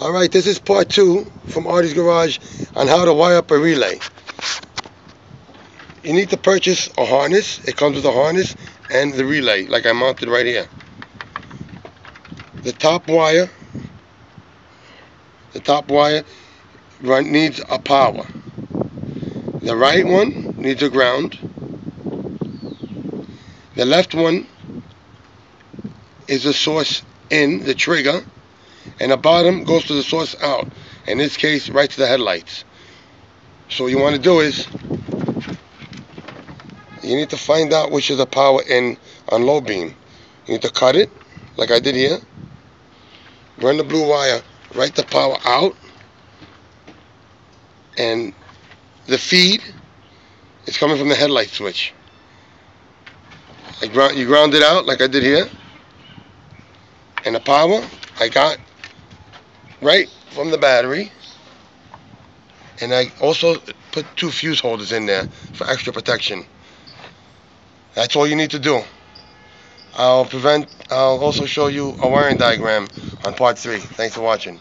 Alright, this is part two from Arty's Garage on how to wire up a relay. You need to purchase a harness. It comes with a harness and the relay, like I mounted right here. The top wire, the top wire run, needs a power. The right one needs a ground. The left one is the source in, the trigger, and the bottom goes to the source out. In this case, right to the headlights. So what you want to do is, you need to find out which is the power in on low beam. You need to cut it, like I did here. Run the blue wire, right the power out. And the feed is coming from the headlight switch. I ground, you ground it out, like I did here. And the power, I got right from the battery. And I also put two fuse holders in there for extra protection. That's all you need to do. I'll prevent, I'll also show you a wiring diagram on part three. Thanks for watching.